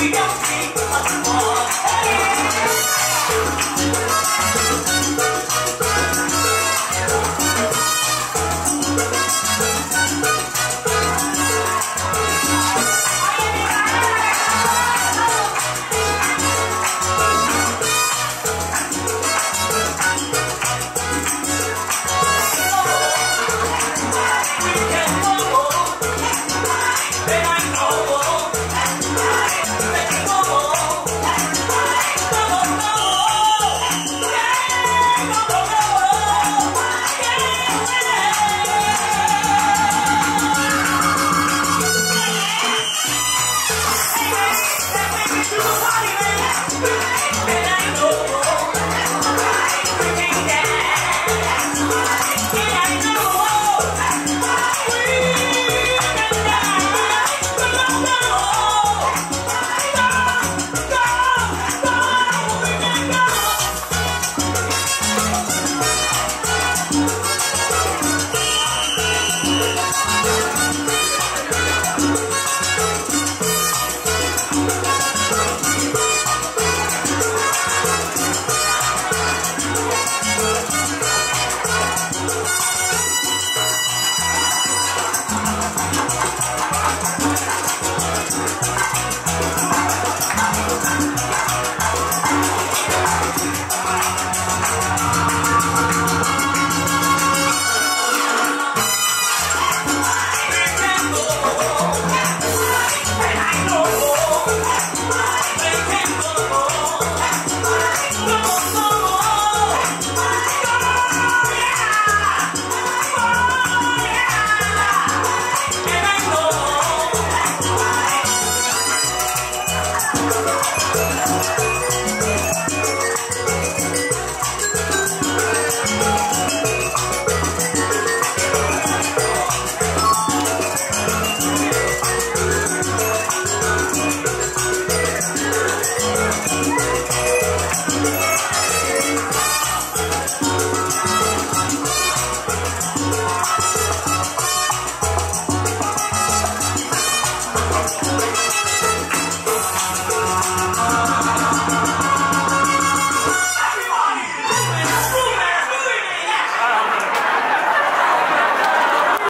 We don't need much more. Thank you.